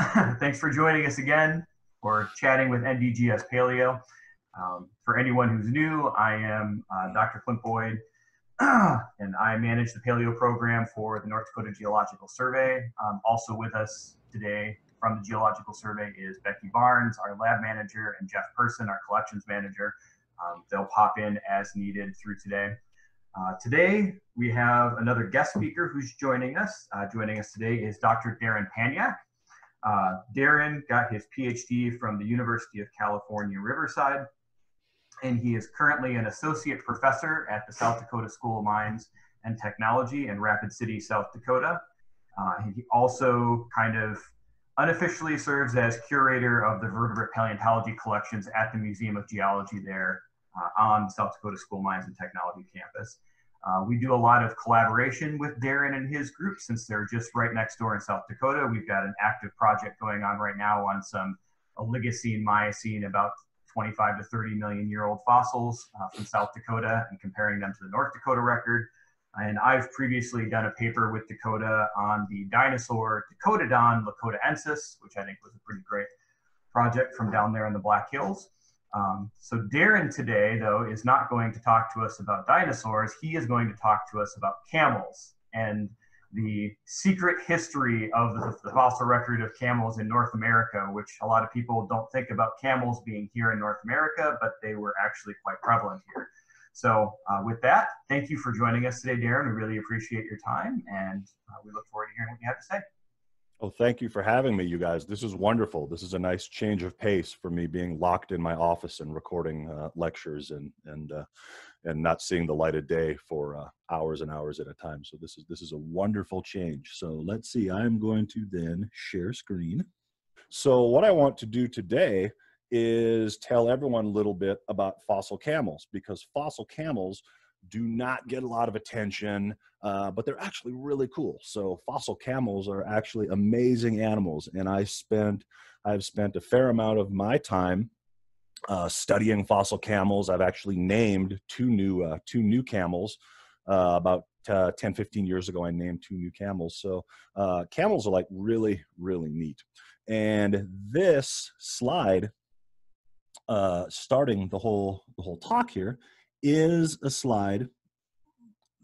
Thanks for joining us again for chatting with NDGS Paleo. Um, for anyone who's new, I am uh, Dr. Clint Boyd, and I manage the Paleo program for the North Dakota Geological Survey. Um, also with us today from the Geological Survey is Becky Barnes, our lab manager, and Jeff Person, our collections manager. Um, they'll pop in as needed through today. Uh, today, we have another guest speaker who's joining us. Uh, joining us today is Dr. Darrin Pagnac. Uh, Darrin got his PhD from the University of California, Riverside, and he is currently an associate professor at the South Dakota School of Mines and Technology in Rapid City, South Dakota. Uh, he also kind of unofficially serves as curator of the vertebrate paleontology collections at the Museum of Geology there uh, on South Dakota School of Mines and Technology campus. Uh, we do a lot of collaboration with Darrin and his group since they're just right next door in South Dakota. We've got an active project going on right now on some Oligocene, Miocene, about 25 to 30 million year old fossils uh, from South Dakota and comparing them to the North Dakota record. And I've previously done a paper with Dakota on the dinosaur Dakotadon lakotaensis, which I think was a pretty great project from down there in the Black Hills. Um, so Darrin today, though, is not going to talk to us about dinosaurs. He is going to talk to us about camels and the secret history of the, the, fossil record of camels in North America, which a lot of people don't think about camels being here in North America, but they were actually quite prevalent here. So uh, with that, thank you for joining us today, Darrin. We really appreciate your time, and uh, we look forward to hearing what you have to say. Well, thank you for having me, you guys. This is wonderful. This is a nice change of pace for me being locked in my office and recording uh, lectures and and uh, and not seeing the light of day for uh, hours and hours at a time. So this is this is a wonderful change. So let's see. I'm going to then share screen. So what I want to do today is tell everyone a little bit about fossil camels because fossil camels do not get a lot of attention, uh, but they're actually really cool. So fossil camels are actually amazing animals, and I spent I've spent a fair amount of my time uh, studying fossil camels. I've actually named two new uh, two new camels uh, about uh, 10, 15 years ago. I named two new camels. So uh, camels are like really, really neat. And this slide, uh, starting the whole the whole talk here, is a slide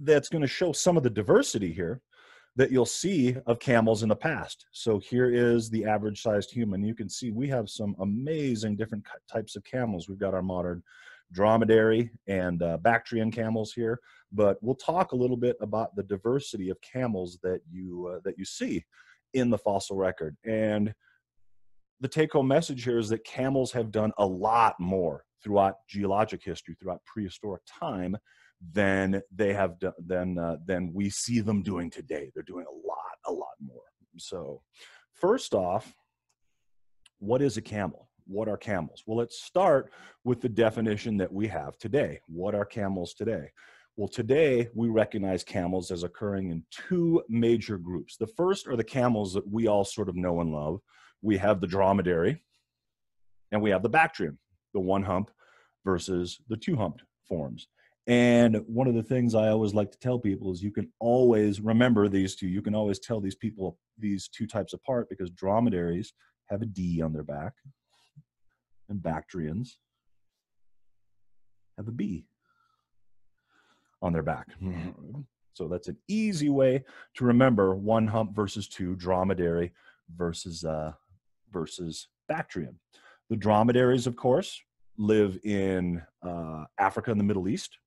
that's going to show some of the diversity here that you'll see of camels in the past. So here is the average sized human. You can see we have some amazing different types of camels. We've got our modern dromedary and uh, Bactrian camels here, but we'll talk a little bit about the diversity of camels that you uh, that you see in the fossil record. And the take home message here is that camels have done a lot more throughout geologic history, throughout prehistoric time, than they have done than uh, than we see them doing today. They're doing a lot, a lot more. So, first off, what is a camel? What are camels? Well, let's start with the definition that we have today. What are camels today? Well, today we recognize camels as occurring in two major groups. The first are the camels that we all sort of know and love. We have the dromedary and we have the Bactrian, the one hump versus the two humped forms. And one of the things I always like to tell people is you can always remember these two. You can always tell these people these two types apart because dromedaries have a D on their back, and Bactrians have a B on their back. So that's an easy way to remember one hump versus two, dromedary versus uh, versus Bactrian. The dromedaries, of course, live in uh, Africa and the Middle East,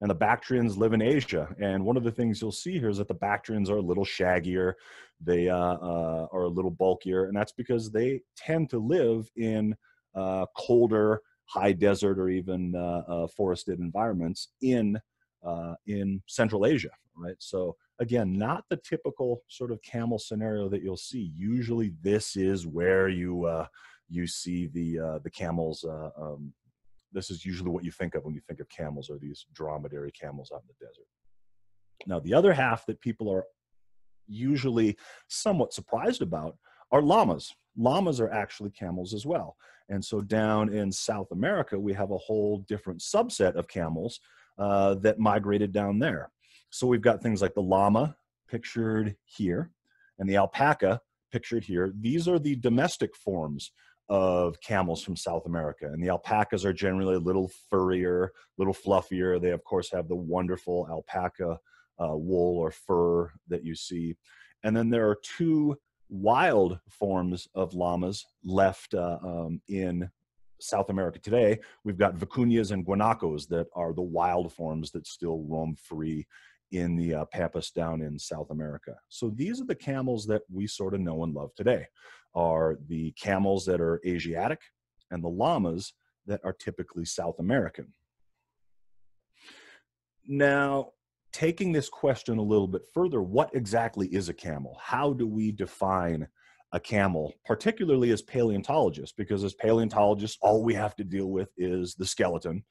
and the Bactrians live in Asia. And one of the things you'll see here is that the Bactrians are a little shaggier, they uh, uh, are a little bulkier, and that's because they tend to live in uh, colder, high desert, or even uh, uh, forested environments in in Central Asia. Right. So again, not the typical sort of camel scenario that you'll see. Usually, this is where you you see the uh, the camels. Uh, um, this is usually what you think of when you think of camels, or these dromedary camels out in the desert. Now, the other half that people are usually somewhat surprised about are llamas. Llamas are actually camels as well. And so down in South America, we have a whole different subset of camels uh, that migrated down there. So we've got things like the llama pictured here and the alpaca pictured here, these are the domestic forms of camels from South America. And the alpacas are generally a little furrier, a little fluffier. They, of course, have the wonderful alpaca uh, wool or fur that you see. And then there are two wild forms of llamas left uh, um, in South America today. We've got vicuñas and guanacos that are the wild forms that still roam free in the uh, pampas down in South America. So these are the camels that we sort of know and love today. Are the camels that are Asiatic and the llamas that are typically South American. Now, taking this question a little bit further, what exactly is a camel? How do we define a camel, particularly as paleontologists? Because as paleontologists, all we have to deal with is the skeleton.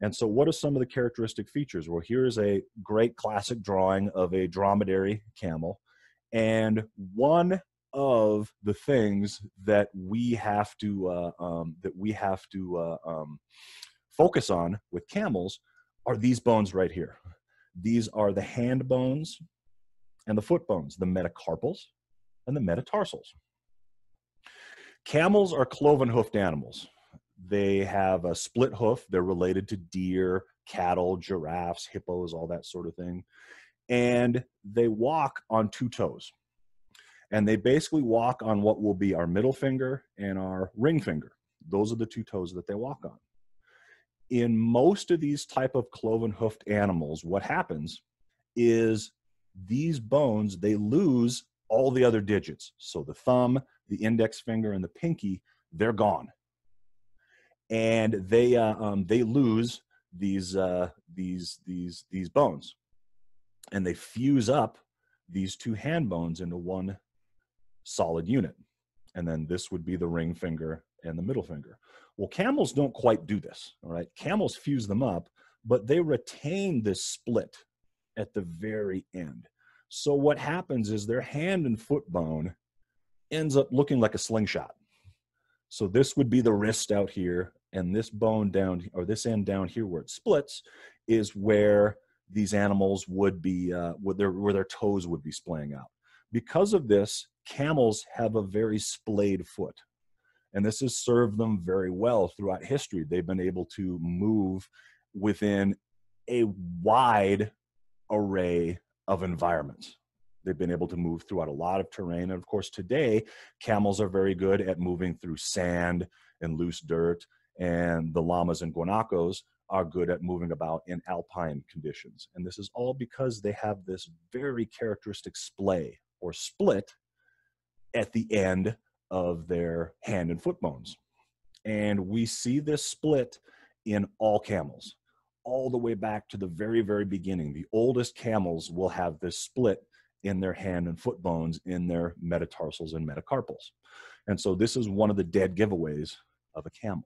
And so, what are some of the characteristic features? Well, here's a great classic drawing of a dromedary camel. And one of the things that we have to uh, um, that we have to uh, um, focus on with camels are these bones right here. These are the hand bones and the foot bones, the metacarpals and the metatarsals. Camels are cloven hoofed animals. They have a split hoof. They're related to deer, cattle, giraffes, hippos, all that sort of thing. And they walk on two toes. And they basically walk on what will be our middle finger and our ring finger. Those are the two toes that they walk on in most of these type of cloven hoofed animals what happens is these bones they lose all the other digits so the thumb the index finger and the pinky they're gone and they uh, um, they lose these uh, these these these bones and they fuse up these two hand bones into one solid unit and then this would be the ring finger and the middle finger well, camels don't quite do this, all right? Camels fuse them up, but they retain this split at the very end. So what happens is their hand and foot bone ends up looking like a slingshot. So this would be the wrist out here, and this bone down, or this end down here where it splits, is where these animals would be, uh, where, their, where their toes would be splaying out. Because of this, camels have a very splayed foot. And this has served them very well throughout history. They've been able to move within a wide array of environments. They've been able to move throughout a lot of terrain. And of course, today, camels are very good at moving through sand and loose dirt. And the llamas and guanacos are good at moving about in alpine conditions. And this is all because they have this very characteristic splay or split at the end of their hand and foot bones. And we see this split in all camels, all the way back to the very, very beginning. The oldest camels will have this split in their hand and foot bones in their metatarsals and metacarpals. And so this is one of the dead giveaways of a camel.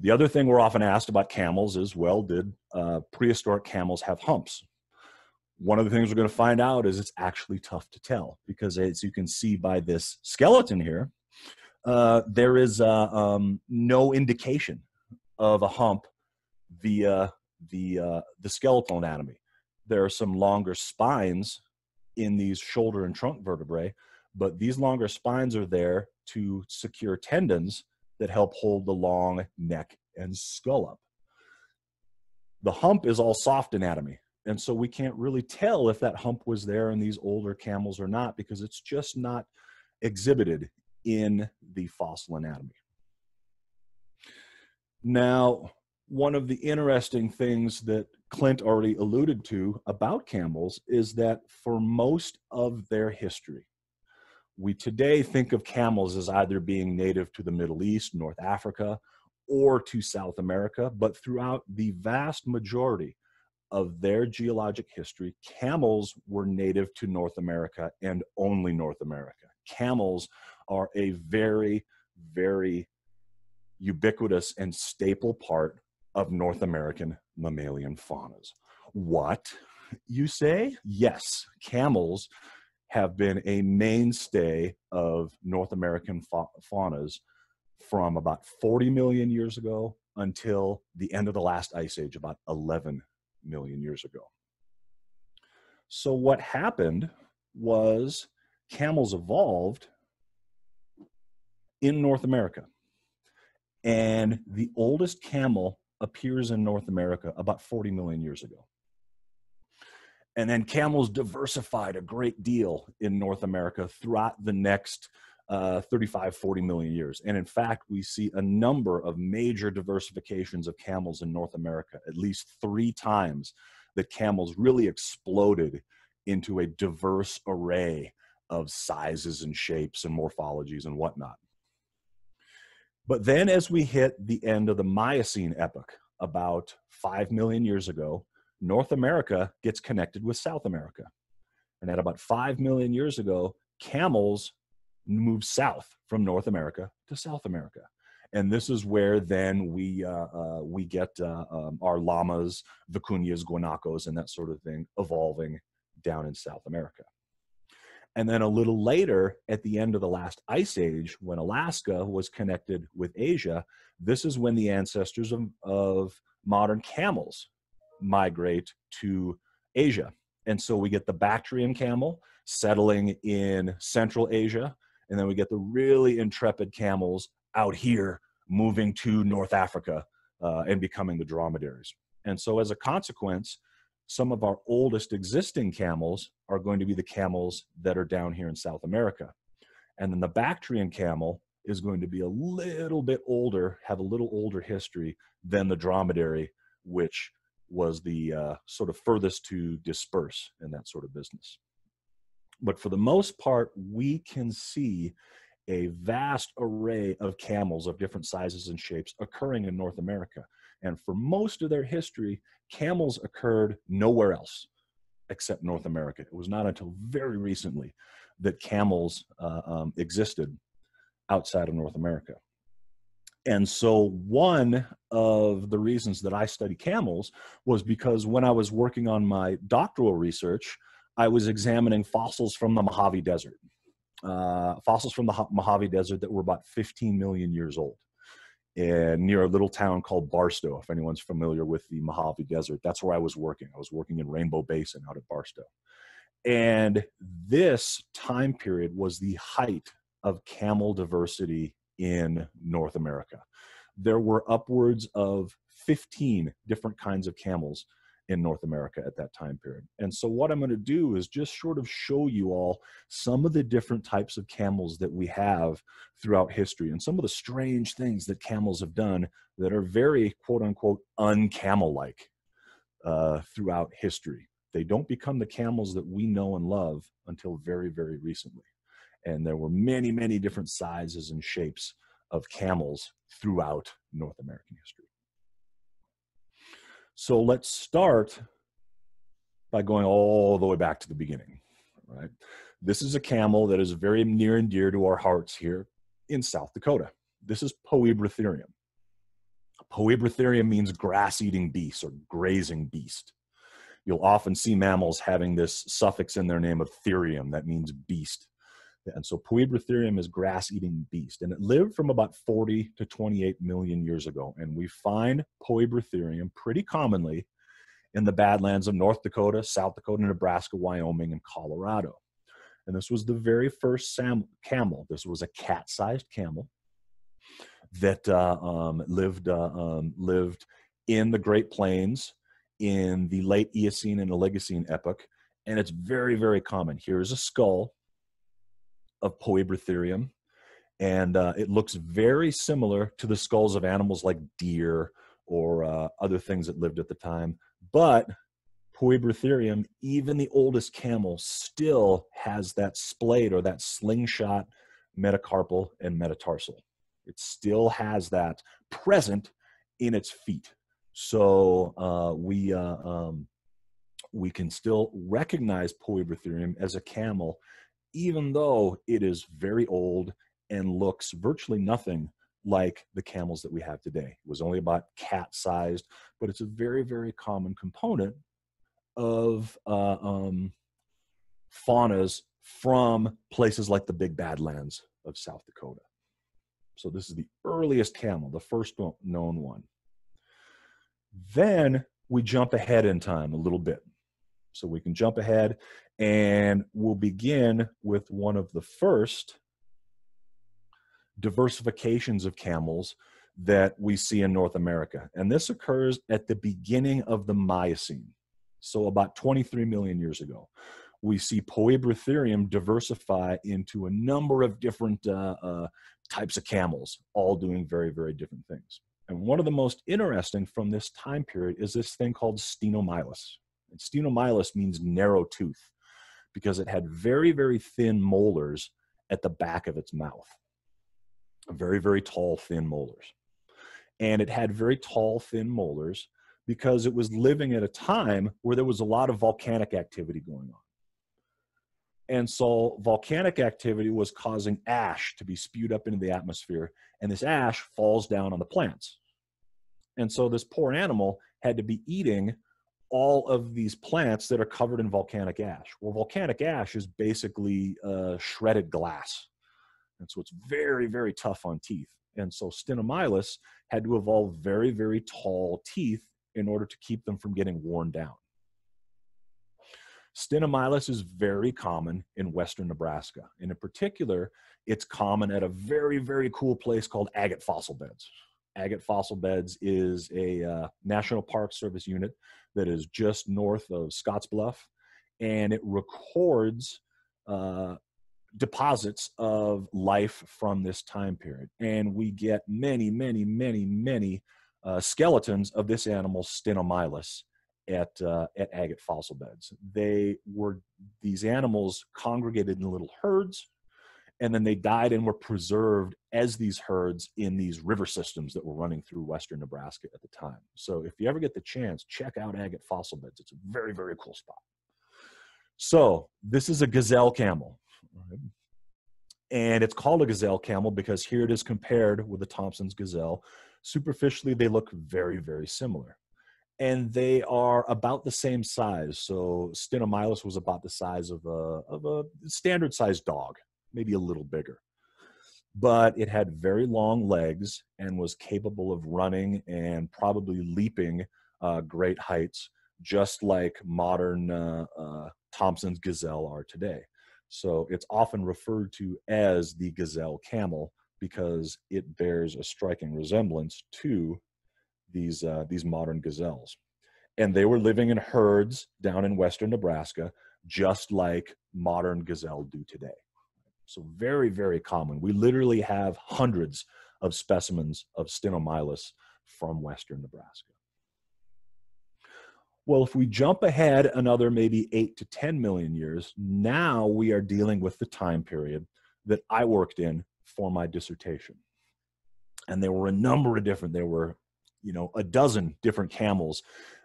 The other thing we're often asked about camels is well, did uh, prehistoric camels have humps? one of the things we're going to find out is it's actually tough to tell because as you can see by this skeleton here uh, there is uh, um, no indication of a hump via the uh, the skeletal anatomy there are some longer spines in these shoulder and trunk vertebrae but these longer spines are there to secure tendons that help hold the long neck and skull up the hump is all soft anatomy and so we can't really tell if that hump was there in these older camels or not because it's just not exhibited in the fossil anatomy. Now, one of the interesting things that Clint already alluded to about camels is that for most of their history, we today think of camels as either being native to the Middle East, North Africa, or to South America, but throughout the vast majority of their geologic history, camels were native to North America and only North America. Camels are a very, very ubiquitous and staple part of North American mammalian faunas. What, you say? Yes, camels have been a mainstay of North American fa- faunas from about 40 million years ago until the end of the last ice age, about 11 million years ago. So, what happened was camels evolved in North America. And the oldest camel appears in North America about 40 million years ago. And then camels diversified a great deal in North America throughout the next uh, 35, 40 million years. And in fact, we see a number of major diversifications of camels in North America, at least three times that camels really exploded into a diverse array of sizes and shapes and morphologies and whatnot. But then, as we hit the end of the Miocene epoch, about 5 million years ago, North America gets connected with South America. And at about 5 million years ago, camels moved south from North America to South America. And this is where then we uh, uh, we get uh, um, our llamas, vicuñas, guanacos, and that sort of thing evolving down in South America. And then a little later, at the end of the last ice age, when Alaska was connected with Asia, this is when the ancestors of, of modern camels migrate to Asia. And so we get the Bactrian camel settling in Central Asia, and then we get the really intrepid camels out here moving to North Africa uh, and becoming the dromedaries. And so, as a consequence, some of our oldest existing camels are going to be the camels that are down here in South America. And then the Bactrian camel is going to be a little bit older, have a little older history than the dromedary, which was the uh, sort of furthest to disperse in that sort of business. But for the most part, we can see a vast array of camels of different sizes and shapes occurring in North America. And for most of their history, camels occurred nowhere else except North America. It was not until very recently that camels uh, um, existed outside of North America. And so, one of the reasons that I study camels was because when I was working on my doctoral research, I was examining fossils from the Mojave Desert, uh, fossils from the Mojave Desert that were about 15 million years old. And near a little town called Barstow, if anyone's familiar with the Mojave Desert, that's where I was working. I was working in Rainbow Basin out at Barstow. And this time period was the height of camel diversity in North America. There were upwards of 15 different kinds of camels in North America at that time period. And so, what I'm going to do is just sort of show you all some of the different types of camels that we have throughout history and some of the strange things that camels have done that are very quote unquote uncamel like uh, throughout history. They don't become the camels that we know and love until very, very recently. And there were many, many different sizes and shapes of camels throughout North American history. So let's start by going all the way back to the beginning, right? This is a camel that is very near and dear to our hearts here in South Dakota. This is Poebrotherium. Poebrotherium means grass eating beast or grazing beast. You'll often see mammals having this suffix in their name of therium, that means beast. And so Poebrotherium is grass-eating beast, and it lived from about 40 to 28 million years ago. And we find Poebrotherium pretty commonly in the badlands of North Dakota, South Dakota, Nebraska, Wyoming, and Colorado. And this was the very first sam- camel. This was a cat-sized camel that uh, um, lived uh, um, lived in the Great Plains in the late Eocene and Oligocene epoch, and it's very very common. Here's a skull of Poebrotherium, and uh, it looks very similar to the skulls of animals like deer or uh, other things that lived at the time. But Poebrotherium, even the oldest camel, still has that splade or that slingshot metacarpal and metatarsal. It still has that present in its feet. So uh, we uh, um, we can still recognize Poebrotherium as a camel even though it is very old and looks virtually nothing like the camels that we have today. It was only about cat sized, but it's a very, very common component of uh, um, faunas from places like the Big Badlands of South Dakota. So this is the earliest camel, the first known one. Then we jump ahead in time a little bit. So we can jump ahead and we'll begin with one of the first diversifications of camels that we see in North America. And this occurs at the beginning of the Miocene, so about 23 million years ago. We see Poebrotherium diversify into a number of different uh, uh, types of camels, all doing very, very different things. And one of the most interesting from this time period is this thing called stenomylus. And stenomylus means narrow tooth because it had very, very thin molars at the back of its mouth. Very, very tall, thin molars. And it had very tall, thin molars because it was living at a time where there was a lot of volcanic activity going on. And so volcanic activity was causing ash to be spewed up into the atmosphere, and this ash falls down on the plants. And so this poor animal had to be eating all of these plants that are covered in volcanic ash. Well, volcanic ash is basically uh, shredded glass. And so it's very, very tough on teeth. And so Stenomylus had to evolve very, very tall teeth in order to keep them from getting worn down. Stenomylus is very common in western Nebraska. And in particular, it's common at a very, very cool place called Agate Fossil Beds. Agate Fossil Beds is a uh, National Park Service unit that is just north of Scottsbluff, and it records uh, deposits of life from this time period. And we get many, many, many, many uh, skeletons of this animal, Stenomylus, at uh, at agate fossil beds. They were these animals congregated in little herds, and then they died and were preserved as these herds in these river systems that were running through western Nebraska at the time. So if you ever get the chance, check out agate fossil beds. It's a very very cool spot. So this is a gazelle camel. And it's called a gazelle camel because here it is compared with the Thomson's gazelle. Superficially, they look very, very similar and they are about the same size. So Stenomylus was about the size of a, of a standard sized dog, maybe a little bigger. But it had very long legs and was capable of running and probably leaping uh, great heights, just like modern uh, uh, Thomson's gazelle are today. So it's often referred to as the gazelle camel because it bears a striking resemblance to these uh, these modern gazelles, and they were living in herds down in western Nebraska, just like modern gazelle do today. So very very common. We literally have hundreds of specimens of Stenomylus from western Nebraska. Well, if we jump ahead another maybe eight to 10 million years, now we are dealing with the time period that I worked in for my dissertation. And there were a number of different, there were you know a dozen different camels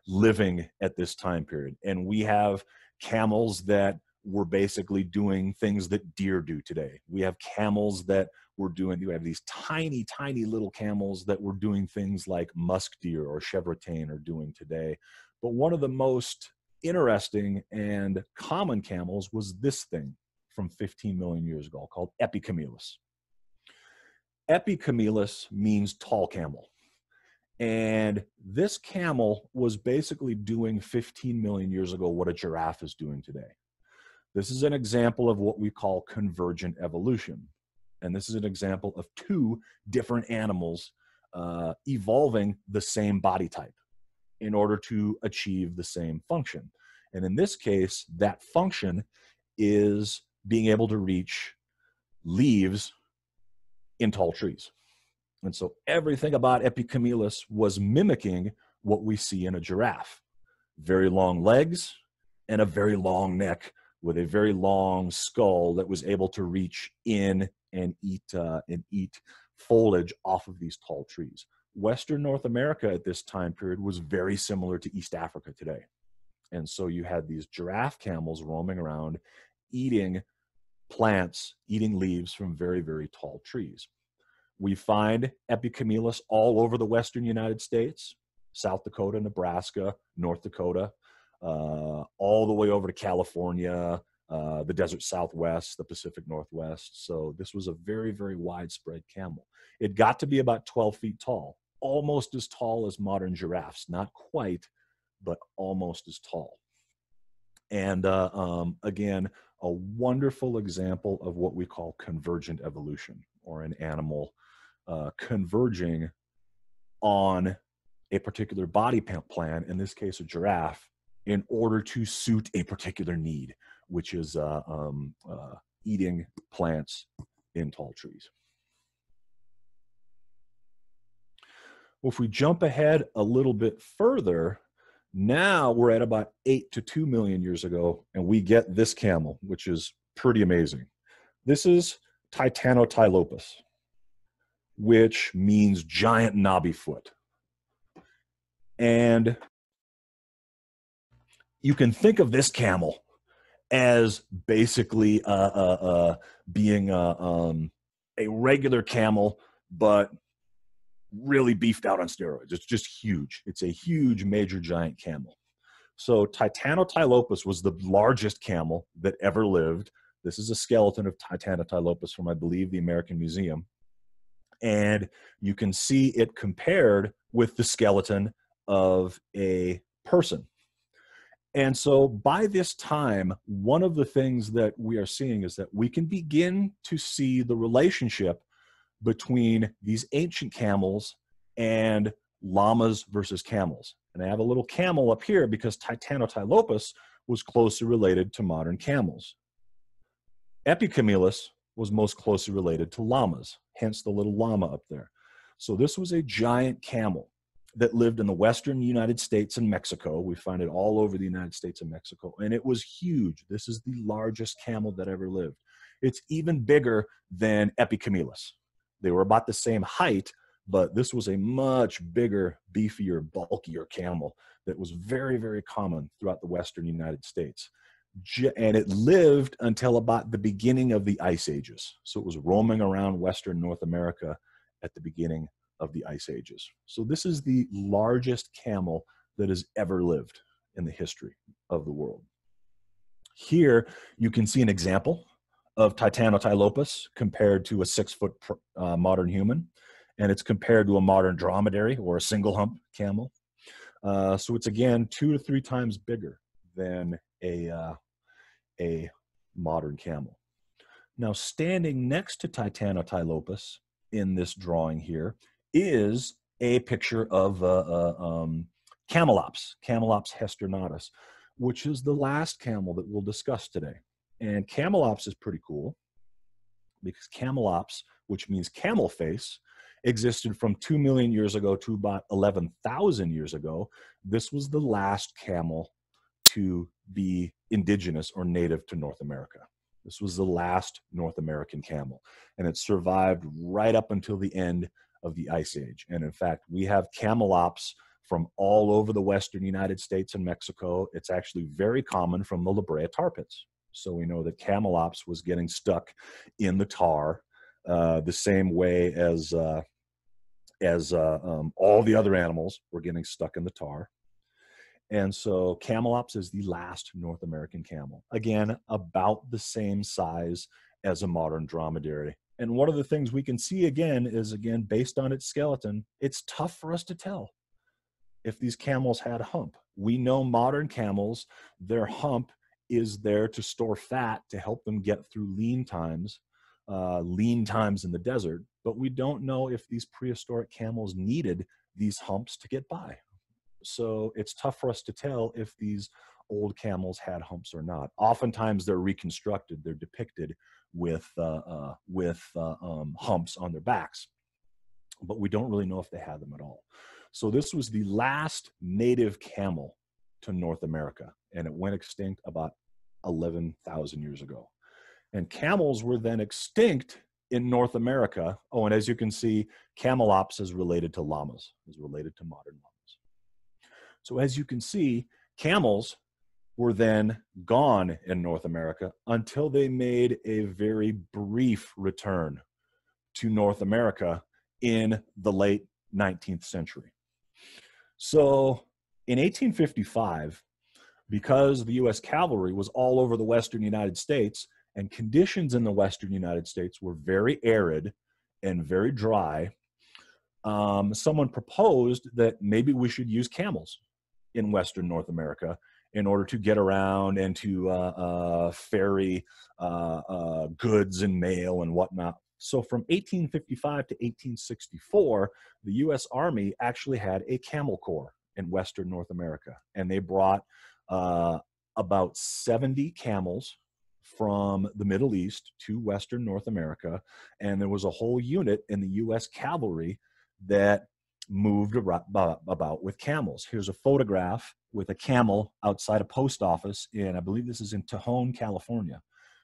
living at this time period and we have camels that were basically doing things that deer do today. We have camels that were doing we have these tiny tiny little camels that were doing things like musk deer or chevrotain are doing today. But one of the most interesting and common camels was this thing from 15 million years ago called aepycamelus aepycamelus means tall camel. And this camel was basically doing 15 million years ago what a giraffe is doing today. This is an example of what we call convergent evolution. And this is an example of two different animals uh, evolving the same body type in order to achieve the same function. And in this case, that function is being able to reach leaves in tall trees. And so everything about Aepycamelus was mimicking what we see in a giraffe very long legs and a very long neck with a very long skull that was able to reach in and eat uh, and eat foliage off of these tall trees. Western North America at this time period was very similar to East Africa today. And so you had these giraffe camels roaming around eating plants, eating leaves from very, very tall trees. We find Aepycamelus all over the western United States, South Dakota, Nebraska, North Dakota, all the way over to California, uh, the desert southwest, the Pacific Northwest. So this was a very, very widespread camel. It got to be about 12 feet tall, almost as tall as modern giraffes, not quite, but almost as tall. And uh, um, again, a wonderful example of what we call convergent evolution, or an animal uh, converging on a particular body plan, in this case, a giraffe, in order to suit a particular need, which is uh, um, uh, eating plants in tall trees. Well, if we jump ahead a little bit further, now we're at about eight to two million years ago, and we get this camel, which is pretty amazing. This is Titanotylopus, which means giant knobby foot. And you can think of this camel as basically uh, uh, uh, being a, um, a regular camel, but really beefed out on steroids. It's just huge. It's a huge, major giant camel. So Titanotylopus was the largest camel that ever lived. This is a skeleton of Titanotylopus from, I believe, the American Museum. And you can see it compared with the skeleton of a person. And so by this time, one of the things that we are seeing is that we can begin to see the relationship between these ancient camels and llamas versus camels. And I have a little camel up here because Titanotylopus was closely related to modern camels. Aepycamelus was most closely related to llamas, hence the little llama up there. So this was a giant camel that lived in the western United States and Mexico. We find it all over the United States and Mexico, and it was huge. This is the largest camel that ever lived. It's even bigger than Aepycamelus. They were about the same height, but this was a much bigger, beefier, bulkier camel that was very, very common throughout the western United States. And it lived until about the beginning of the ice ages. So it was roaming around western North America at the beginning of the ice ages. So this is the largest camel that has ever lived in the history of the world. Here you can see an example of Titanotylopus compared to a six foot uh, modern human, and it's compared to a modern dromedary or a single hump camel. Uh, so it's again two to three times bigger than a, uh, a modern camel. Now, standing next to Titanotylopus in this drawing here is a picture of uh, uh, um, Camelops, Camelops hesternatus, which is the last camel that we'll discuss today. And Camelops is pretty cool because Camelops, which means camel face, existed from 2 million years ago to about 11,000 years ago. This was the last camel to be indigenous or native to North America. This was the last North American camel, and it survived right up until the end of the Ice Age. And in fact, we have camelops from all over the western United States and Mexico. It's actually very common from the La Brea tar pits. So we know that camelops was getting stuck in the tar uh, the same way as uh, as uh, um, all the other animals were getting stuck in the tar. And so Camelops is the last North American camel. Again, about the same size as a modern dromedary. And one of the things we can see again is again, based on its skeleton, it's tough for us to tell if these camels had a hump. We know modern camels, their hump is there to store fat to help them get through lean times, uh, lean times in the desert. But we don't know if these prehistoric camels needed these humps to get by. So it's tough for us to tell if these old camels had humps or not. Oftentimes they're reconstructed, they're depicted with, uh, uh, with uh, um, humps on their backs, but we don't really know if they had them at all. So this was the last native camel to North America, and it went extinct about 11,000 years ago. And camels were then extinct in North America. Oh, and as you can see, camelops is related to llamas, is related to modern llamas. So as you can see, camels were then gone in North America until they made a very brief return to North America in the late 19th century. So in 1855, because the US cavalry was all over the western United States and conditions in the western United States were very arid and very dry, um, someone proposed that maybe we should use camels in western North America in order to get around and to uh, uh, ferry uh, uh, goods and mail and whatnot. So from 1855 to 1864, the U.S. Army actually had a camel corps in Western North America, and they brought about 70 camels from the Middle East to Western North America, and there was a whole unit in the U.S. cavalry that moved about with camels. Here's a photograph with a camel outside a post office in, I believe this is in Tejon, California,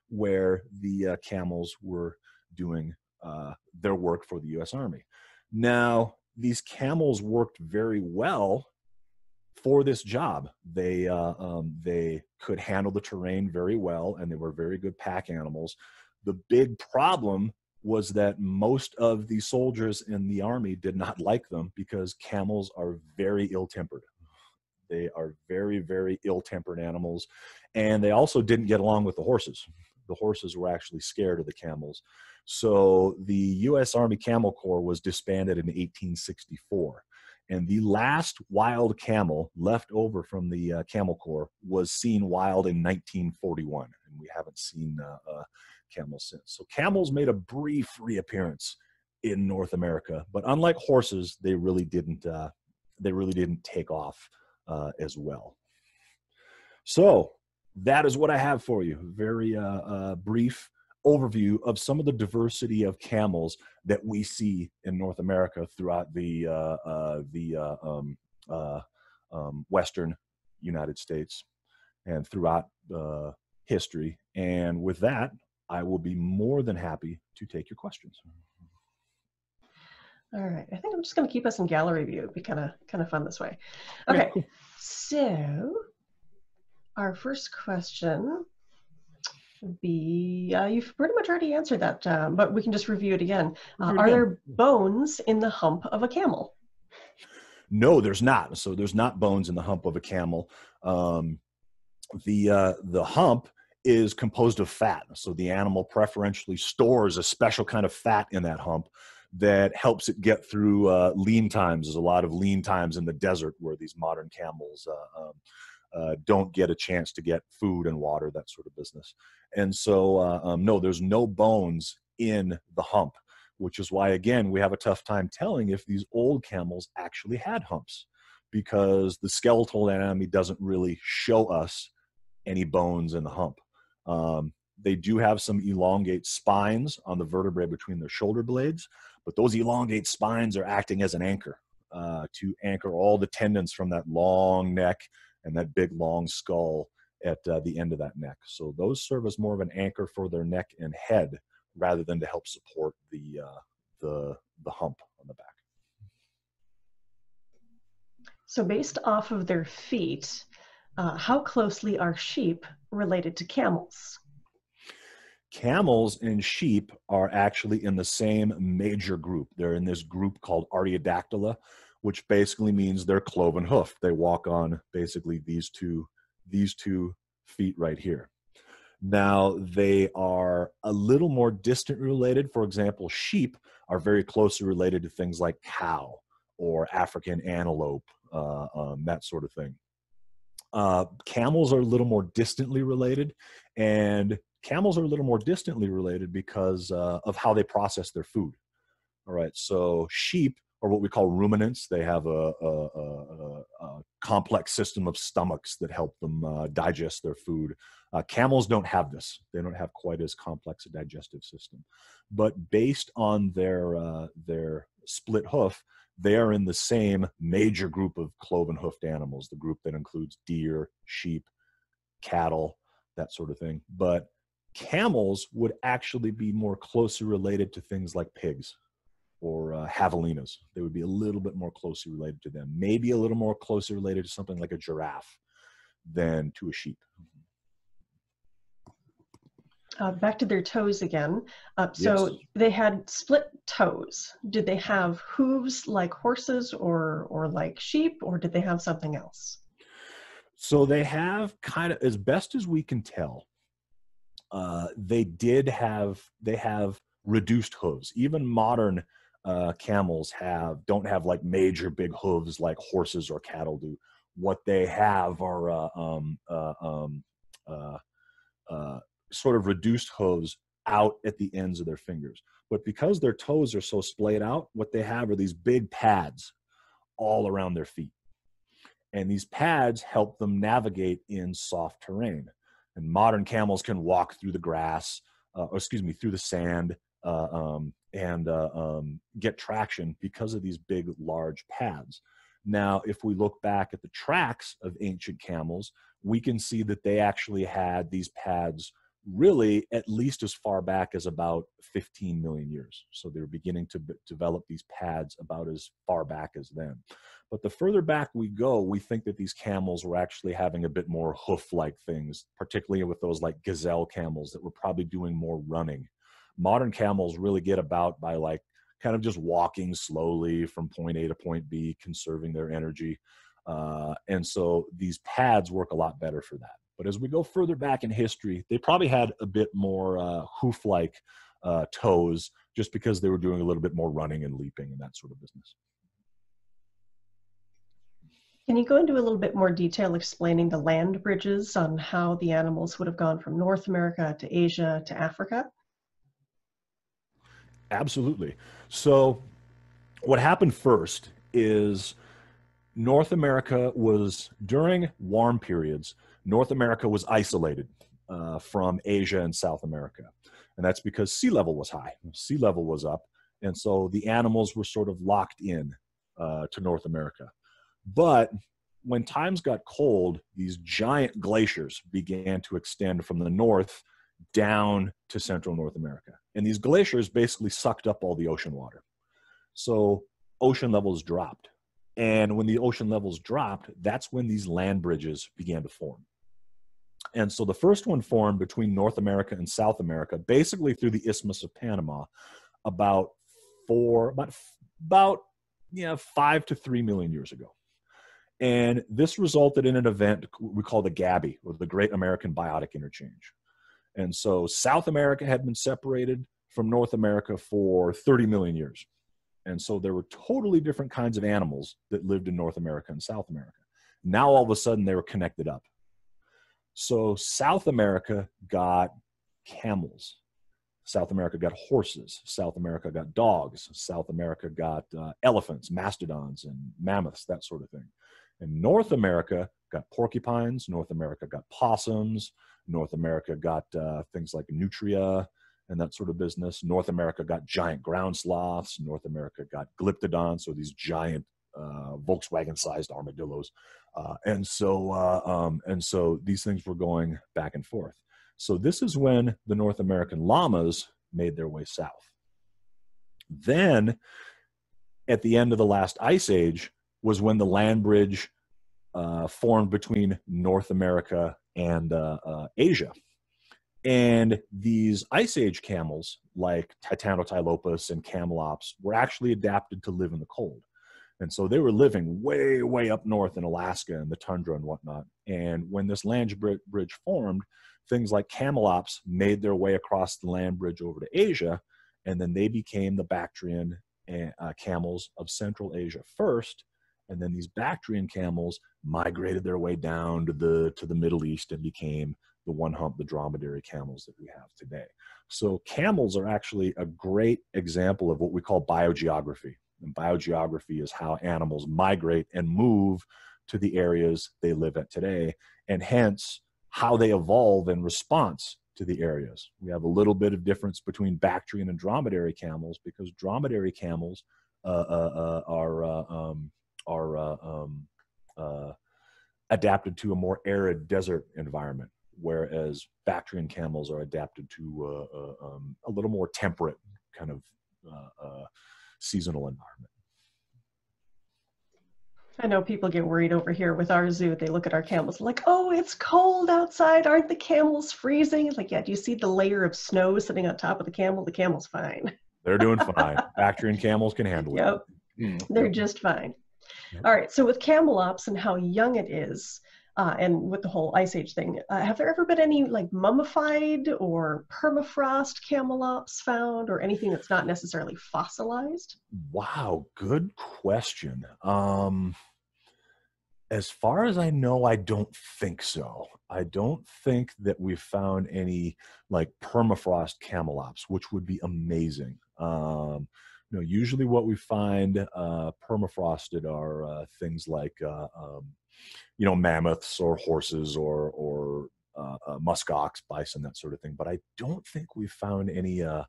where the uh, camels were doing uh, their work for the U.S. Army. Now, these camels worked very well for this job. They uh, um, they could handle the terrain very well, and they were very good pack animals. The big problem was that most of the soldiers in the army did not like them because camels are very ill-tempered. They are very, very ill-tempered animals, and they also didn't get along with the horses. The horses were actually scared of the camels. So the U.S. Army Camel Corps was disbanded in 1864. And the last wild camel left over from the uh, Camel Corps was seen wild in 1941. And we haven't seen uh, uh, camels since. So camels made a brief reappearance in North America, but unlike horses, they really didn't. Uh, they really didn't take off uh, as well. So that is what I have for you. Very uh, uh, brief overview of some of the diversity of camels that we see in North America throughout the uh, uh, the uh, um, uh, um, Western United States and throughout uh, history. And with that, I will be more than happy to take your questions. All right, I think I'm just going to keep us in gallery view. It'd be kind of kind of fun this way. Okay, yeah, cool. so our first question would be uh, you've pretty much already answered that, um, but we can just review it again. Uh, are there bones in the hump of a camel? No, there's not. So there's not bones in the hump of a camel. Um, the uh, the hump is composed of fat. So the animal preferentially stores a special kind of fat in that hump that helps it get through uh, lean times. There's a lot of lean times in the desert where these modern camels uh, um, uh, don't get a chance to get food and water, that sort of business. And so, uh, um, no, there's no bones in the hump, which is why, again, we have a tough time telling if these old camels actually had humps because the skeletal anatomy doesn't really show us any bones in the hump. Um, they do have some elongate spines on the vertebrae between their shoulder blades, but those elongate spines are acting as an anchor uh, to anchor all the tendons from that long neck and that big long skull at uh, the end of that neck. So those serve as more of an anchor for their neck and head rather than to help support the uh, the the hump on the back. So based off of their feet, uh, how closely are sheep related to camels? Camels and sheep are actually in the same major group. They're in this group called Artiodactyla, which basically means they're cloven hoof. They walk on basically these two these two feet right here. Now they are a little more distant related. For example, sheep are very closely related to things like cow or African antelope, uh, um, that sort of thing. Uh, camels are a little more distantly related, and camels are a little more distantly related because uh, of how they process their food. All right, so sheep are what we call ruminants. They have a, a, a, a complex system of stomachs that help them uh, digest their food. Uh, camels don't have this. They don't have quite as complex a digestive system. But based on their uh, their split hoof, they are in the same major group of cloven hoofed animals, the group that includes deer, sheep, cattle, that sort of thing. But camels would actually be more closely related to things like pigs or uh, javelinas. They would be a little bit more closely related to them. Maybe a little more closely related to something like a giraffe than to a sheep. Uh, back to their toes again. Uh, so yes. they had split toes. Did they have hooves like horses or or like sheep, or did they have something else? So they have kind of, as best as we can tell, uh, they did have they have reduced hooves. Even modern uh, camels have don't have like major big hooves like horses or cattle do. what they have are uh, um, uh, um, uh, uh, sort of reduced hooves out at the ends of their fingers. But because their toes are so splayed out, what they have are these big pads all around their feet. And these pads help them navigate in soft terrain. And modern camels can walk through the grass, uh, or excuse me, through the sand, uh, um, and uh, um, get traction because of these big, large pads. Now, if we look back at the tracks of ancient camels, we can see that they actually had these pads really at least as far back as about 15 million years. So they were beginning to b- develop these pads about as far back as then. But the further back we go, we think that these camels were actually having a bit more hoof like things, particularly with those like gazelle camels that were probably doing more running. Modern camels really get about by like kind of just walking slowly from point A to point B, conserving their energy. Uh, and so these pads work a lot better for that. But as we go further back in history, they probably had a bit more uh, hoof like uh, toes just because they were doing a little bit more running and leaping and that sort of business. Can you go into a little bit more detail explaining the land bridges on how the animals would have gone from North America to Asia to Africa? Absolutely. So, what happened first is North America was during warm periods, North America was isolated uh, from Asia and South America. And that's because sea level was high, sea level was up. And so the animals were sort of locked in uh, to North America. But when times got cold, these giant glaciers began to extend from the north down to central North America. And these glaciers basically sucked up all the ocean water. So ocean levels dropped. And when the ocean levels dropped, that's when these land bridges began to form. And so the first one formed between North America and South America, basically through the Isthmus of Panama, about four, about, about know, five to three million years ago. And this resulted in an event we call the GABI, or the Great American Biotic Interchange. And so South America had been separated from North America for 30 million years. And so there were totally different kinds of animals that lived in North America and South America. Now all of a sudden they were connected up. So South America got camels. South America got horses. South America got dogs. South America got uh, elephants, mastodons, and mammoths, that sort of thing. And North America got porcupines. North America got possums. North America got uh, things like nutria and that sort of business. North America got giant ground sloths. North America got glyptodons, so these giant uh, Volkswagen-sized armadillos. Uh, and so uh, um, and so these things were going back and forth. So this is when the North American llamas made their way south. Then, at the end of the last ice age, was when the land bridge uh, formed between North America and uh, uh, Asia. And these ice age camels, like Titanotylopus and Camelops, were actually adapted to live in the cold. And so they were living way, way up north in Alaska and the tundra and whatnot. And when this land bridge formed, things like camelops made their way across the land bridge over to Asia, and then they became the Bactrian eh, uh, camels of Central Asia first. And then these Bactrian camels migrated their way down to the to the Middle East and became the one hump, the dromedary camels that we have today. So camels are actually a great example of what we call biogeography. And biogeography is how animals migrate and move to the areas they live at today, and hence how they evolve in response to the areas. We have a little bit of difference between Bactrian and dromedary camels because dromedary camels uh, uh, uh, are uh, um, are uh, um, uh, adapted to a more arid desert environment, whereas Bactrian camels are adapted to um, a little more temperate kind of seasonal environment. I know people get worried over here with our zoo. They look at our camels like, oh, it's cold outside. Aren't the camels freezing? It's like, yeah, do you see the layer of snow sitting on top of the camel? The camel's fine. They're doing fine. Bactrian camels can handle yep. it. Yep. Hmm. They're just fine. Yep. All right. So with camelops and how young it is, uh, and with the whole ice age thing, uh, have there ever been any like mummified or permafrost camelops found, or anything that's not necessarily fossilized? Wow, good question. Um, as far as I know, I don't think so. I don't think that we've found any like permafrost camelops, which would be amazing. Um, you know, usually what we find uh, permafrosted are uh, things like, uh, um, you know, mammoths or horses or or uh, uh, muskox, bison, that sort of thing. But I don't think we've found any uh,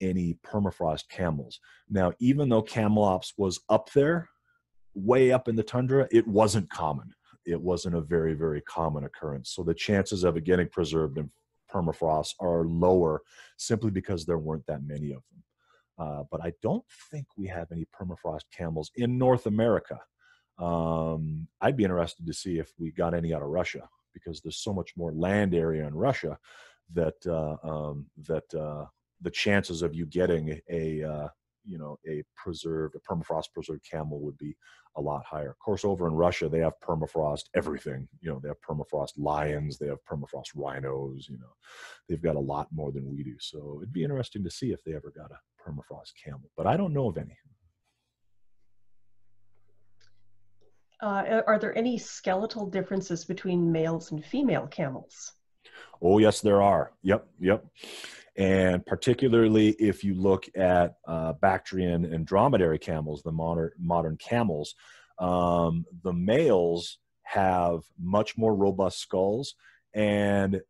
any permafrost camels. Now, even though camelops was up there, way up in the tundra, it wasn't common. It wasn't a very very common occurrence. So the chances of it getting preserved in permafrost are lower simply because there weren't that many of them. Uh, but I don't think we have any permafrost camels in North America. Um, I'd be interested to see if we got any out of Russia because there's so much more land area in Russia that uh, um, that uh, the chances of you getting a uh, you know a preserved a permafrost preserved camel would be a lot higher. Of course, over in Russia they have permafrost everything. You know they have permafrost lions, they have permafrost rhinos. You know they've got a lot more than we do. So it'd be interesting to see if they ever got a permafrost camel, but I don't know of any. Uh, are there any skeletal differences between males and female camels? Oh, yes, there are. Yep, yep. And particularly if you look at uh, Bactrian and dromedary camels, the modern, modern camels, um, the males have much more robust skulls, and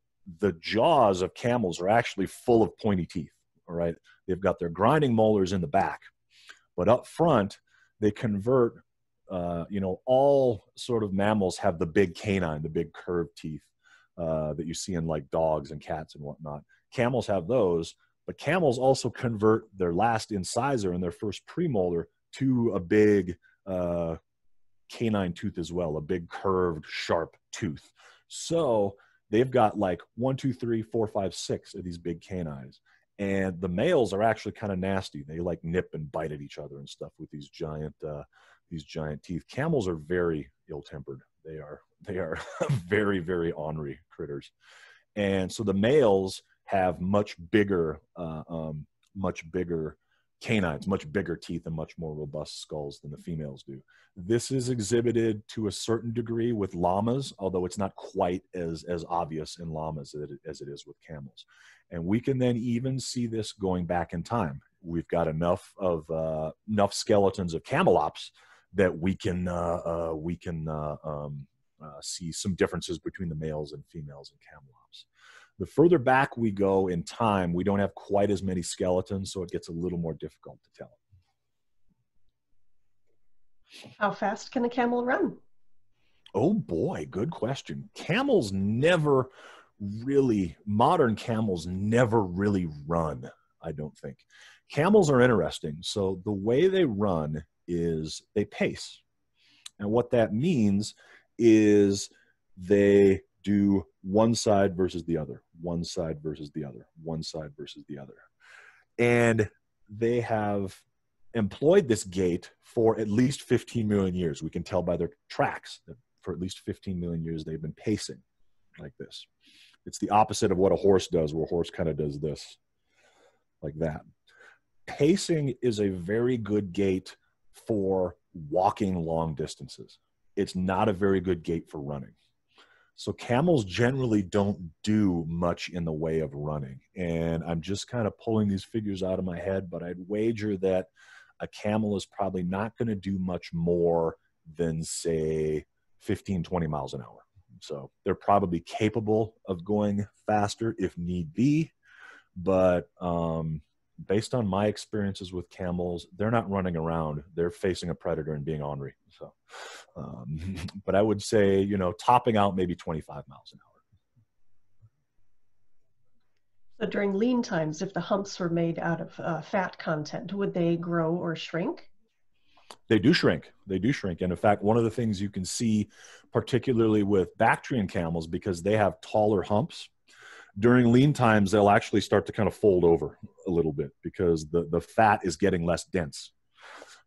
the jaws of camels are actually full of pointy teeth. All right, they've got their grinding molars in the back, but up front, they convert uh, you know, all sort of mammals have the big canine, the big curved teeth uh, that you see in like dogs and cats and whatnot. Camels have those, but camels also convert their last incisor and their first premolar to a big uh, canine tooth as well, a big curved, sharp tooth. So they've got like one, two, three, four, five, six of these big canines. And the males are actually kind of nasty. They like nip and bite at each other and stuff with these giant uh, these giant teeth. Camels are very ill-tempered. They are they are very very ornery critters, and so the males have much bigger uh, um, much bigger canines, much bigger teeth, and much more robust skulls than the females do. This is exhibited to a certain degree with llamas, although it's not quite as as obvious in llamas as it is with camels. And we can then even see this going back in time. We've got enough of uh, enough skeletons of camelops that we can uh, uh, we can uh, um, see some differences between the males and females in camelops. The further back we go in time, we don't have quite as many skeletons, so it gets a little more difficult to tell. How fast can a camel run? Oh boy, good question. Camels never really, modern camels never really run, I don't think. Camels are interesting. So the way they run is they pace. And what that means is they do one side versus the other, one side versus the other, one side versus the other. And they have employed this gait for at least 15 million years. We can tell by their tracks that for at least 15 million years they've been pacing like this. It's the opposite of what a horse does, where a horse kind of does this, like that. Pacing is a very good gait for walking long distances. It's not a very good gait for running. So camels generally don't do much in the way of running. And I'm just kind of pulling these figures out of my head, but I'd wager that a camel is probably not going to do much more than, say, 15, 20 miles an hour. So they're probably capable of going faster if need be. But um, based on my experiences with camels, they're not running around. They're facing a predator and being ornery. So, um, but I would say, you know, topping out maybe 25 miles an hour. So during lean times, if the humps were made out of uh, fat content, would they grow or shrink? They do shrink. They do shrink. And in fact, one of the things you can see, particularly with Bactrian camels, because they have taller humps, during lean times they'll actually start to kind of fold over a little bit because the, the fat is getting less dense.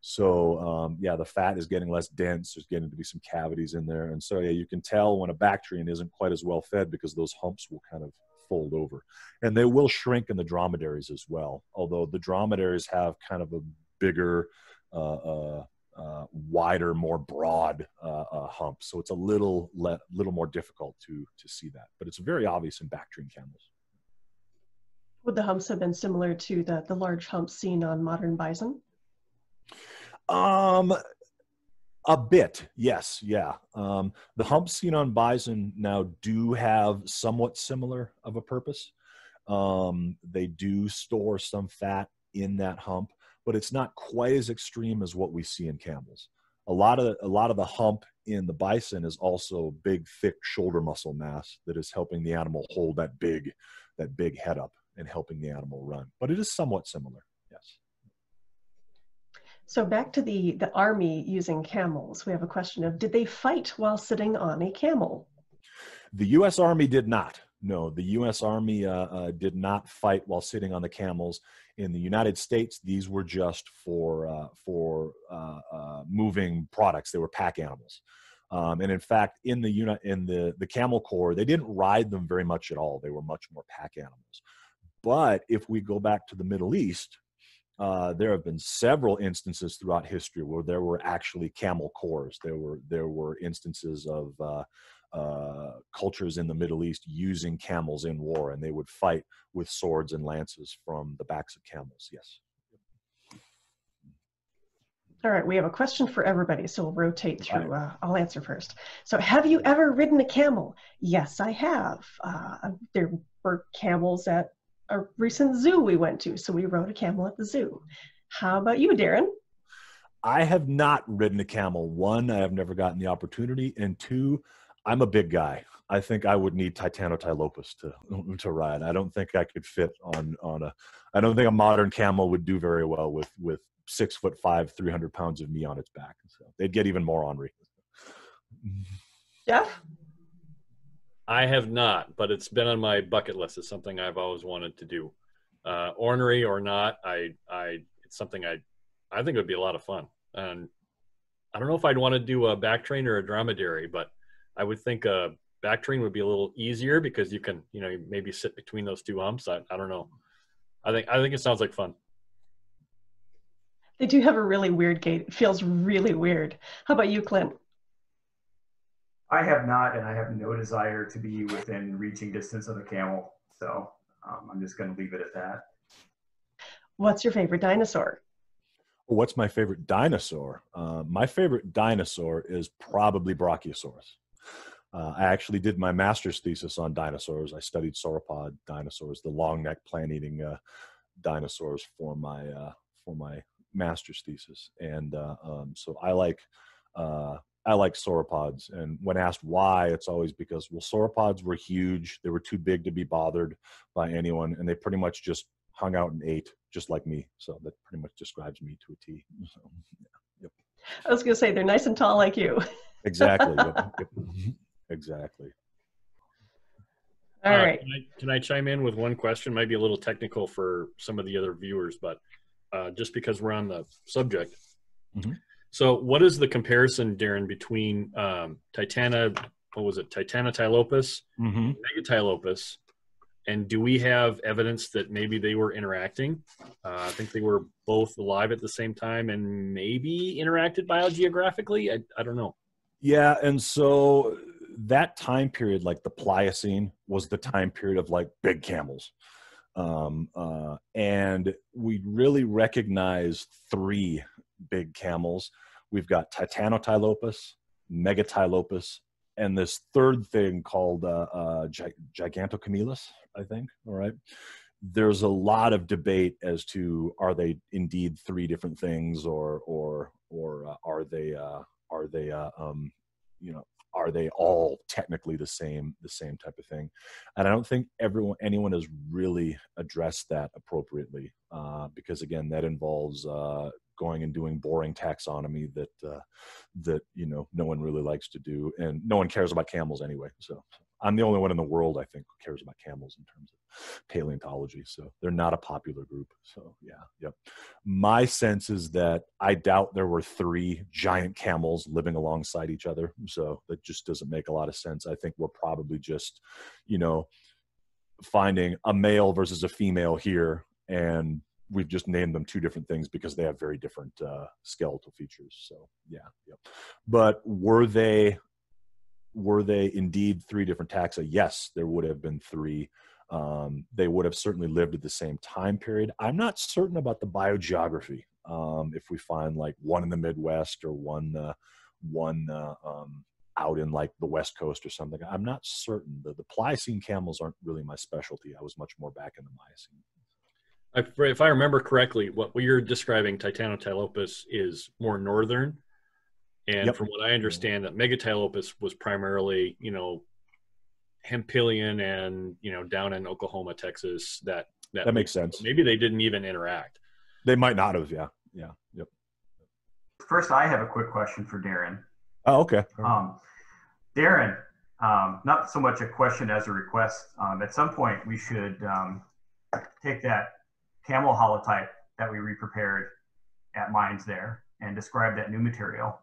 So um, yeah the fat is getting less dense. There's getting to be some cavities in there. And so yeah you can tell when a bactrian isn't quite as well fed because those humps will kind of fold over. And they will shrink in the dromedaries as well although the dromedaries have kind of a bigger uh, uh, uh, wider, more broad uh, uh, humps. So it's a little le- little more difficult to to see that, but it's very obvious in Bactrian camels. Would the humps have been similar to the the large humps seen on modern bison? Um, a bit, yes, yeah. Um, the humps seen on bison now do have somewhat similar of a purpose. Um, they do store some fat in that hump, but it's not quite as extreme as what we see in camels. A lot of a lot of the hump in the bison is also big, thick shoulder muscle mass that is helping the animal hold that big, that big head up and helping the animal run. But it is somewhat similar. Yes. So back to the the army using camels. We have a question of did they fight while sitting on a camel? The U.S. Army did not. No, the U.S. Army uh, uh, did not fight while sitting on the camels. In the United States, these were just for uh, for uh, uh, moving products. They were pack animals, um, and in fact, in the unit in the the Camel Corps, they didn't ride them very much at all. They were much more pack animals. But if we go back to the Middle East, uh, there have been several instances throughout history where there were actually camel corps. There were there were instances of uh, uh, cultures in the Middle East using camels in war, and they would fight with swords and lances from the backs of camels. Yes. All right, we have a question for everybody, so we'll rotate through. Uh, I'll answer first. So, have you ever ridden a camel? Yes, I have. Uh, there were camels at a recent zoo we went to, so we rode a camel at the zoo. How about you, Darrin? I have not ridden a camel. One, I have never gotten the opportunity, and two, I'm a big guy. I think I would need Titanotylopus to to ride. I don't think I could fit on on a. I don't think a modern camel would do very well with with six foot five, three hundred pounds of me on its back. So they'd get even more ornery. Yeah. I have not, but it's been on my bucket list. It's something I've always wanted to do. Uh, ornery or not, I I it's something I I think it would be a lot of fun. And I don't know if I'd want to do a Bactrian or a dromedary, but I would think a Bactrian would be a little easier because you can, you know, maybe sit between those two humps. I, I don't know. I think I think it sounds like fun. They do have a really weird gait. It feels really weird. How about you, Clint? I have not, and I have no desire to be within reaching distance of a camel. So um, I'm just going to leave it at that. What's your favorite dinosaur? What's my favorite dinosaur? Uh, my favorite dinosaur is probably Brachiosaurus. Uh, I actually did my master's thesis on dinosaurs. I studied sauropod dinosaurs, the long neck plant eating uh, dinosaurs for my uh, for my master's thesis, and uh, um, so I like uh, I like sauropods. And when asked why, it's always because well, sauropods were huge; they were too big to be bothered by anyone, and they pretty much just hung out and ate, just like me. So that pretty much describes me to a T. So, yeah, yep. I was going to say they're nice and tall like you. Exactly. yep, yep. Exactly. All Uh, right. Can I, can I chime in with one question? Might be a little technical for some of the other viewers, but uh, just because we're on the subject. Mhm. So, what is the comparison, Darrin, between um, Titana, what was it, Titanotylopus, Mm-hmm. Megatylopus, and do we have evidence that maybe they were interacting? Uh, I think they were both alive at the same time and maybe interacted biogeographically. I, I don't know. Yeah, and so that time period, like the Pliocene, was the time period of like big camels, um, uh, and we really recognize three big camels. We've got Titanotylopus, Megatylopus, and this third thing called uh, uh, Gigantocamelus, I think. All right. There's a lot of debate as to are they indeed three different things, or or or uh, are they uh, are they uh, um, you know are they all technically the same the same type of thing? And i don't think everyone anyone has really addressed that appropriately uh, because again that involves uh, going and doing boring taxonomy that uh, that you know no one really likes to do and no one cares about camels anyway so i'm the only one in the world i think who cares about camels in terms of paleontology so they're not a popular group so yeah yep my sense is that i doubt there were three giant camels living alongside each other so that just doesn't make a lot of sense i think we're probably just you know finding a male versus a female here and we've just named them two different things because they have very different uh, skeletal features. So yeah, yep. But were they were they indeed three different taxa? Yes, there would have been three. Um, they would have certainly lived at the same time period. I'm not certain about the biogeography. Um, if we find like one in the Midwest or one uh, one uh, um, out in like the West Coast or something, I'm not certain. The, the Pliocene camels aren't really my specialty. I was much more back in the Miocene. If I remember correctly, what you're describing, Titanotylopus, is more northern. And Yep. from what I understand, that Megatylopus was primarily, you know, Hemphillian and you know down in Oklahoma, Texas. That That makes sense. Maybe they didn't even interact. They might not have. Yeah. Yeah. Yep. First, I have a quick question for Darrin. Oh, okay. Um, Darrin, um, not so much a question as a request. Um, at some point, we should um, take that camel holotype that we re-prepared at Mines there and describe that new material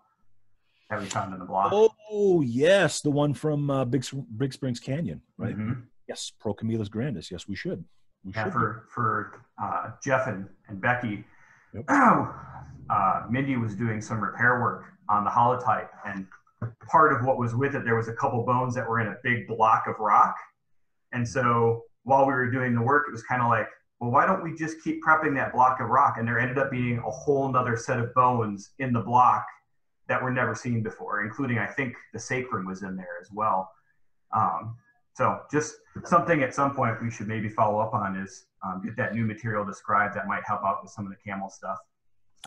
that we found in the block. Oh yes, the one from uh, Big Big Springs Canyon, right? Mhm. Yes, Procamelus grandis. Yes, we should. We Yeah, should. for for uh, Jeff and, and Becky, Yep. uh, Mindy was doing some repair work on the holotype, and part of what was with it, there was a couple bones that were in a big block of rock, and so while we were doing the work, it was kind of like, well, why don't we just keep prepping that block of rock? And there ended up being a whole nother set of bones in the block that were never seen before, including I think the sacrum was in there as well. Um, so just something at some point we should maybe follow up on is um, get that new material described that might help out with some of the camel stuff.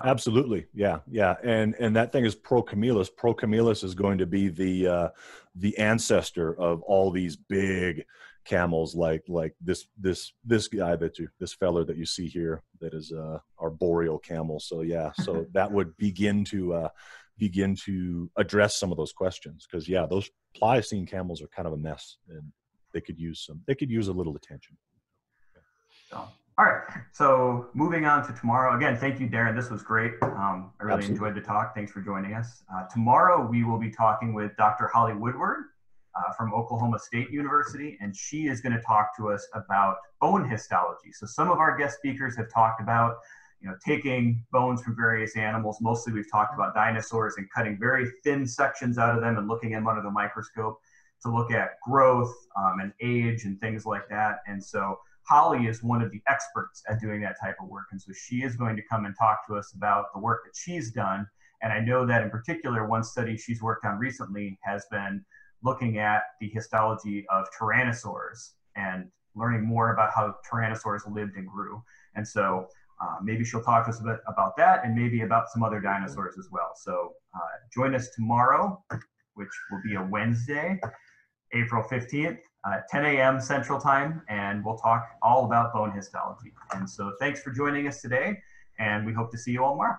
Absolutely, yeah, yeah, and and that thing is Procamelus. Procamelus is going to be the uh, the ancestor of all these big camels, like like this this this guy that you this feller that you see here that is uh, our boreal camel. So yeah, so that would begin to uh, begin to address some of those questions because yeah, those Pliocene camels are kind of a mess and they could use some they could use a little attention. So, all right. So moving on to tomorrow. Again, thank you, Darrin. This was great. Um, I really Absolutely. enjoyed the talk. Thanks for joining us. Uh, tomorrow we will be talking with Dr. Holly Woodward uh, from Oklahoma State University, and she is going to talk to us about bone histology. So some of our guest speakers have talked about, you know, taking bones from various animals. Mostly we've talked about dinosaurs and cutting very thin sections out of them and looking them under the microscope to look at growth um, and age and things like that. And so Holly is one of the experts at doing that type of work. And so she is going to come and talk to us about the work that she's done. And I know that in particular, one study she's worked on recently has been looking at the histology of tyrannosaurs and learning more about how tyrannosaurs lived and grew. And so uh, maybe she'll talk to us a bit about that and maybe about some other dinosaurs as well. So uh, join us tomorrow, which will be a Wednesday, April 15th uh, 10 a.m. Central Time, and we'll talk all about bone histology. And so thanks for joining us today, and we hope to see you all tomorrow.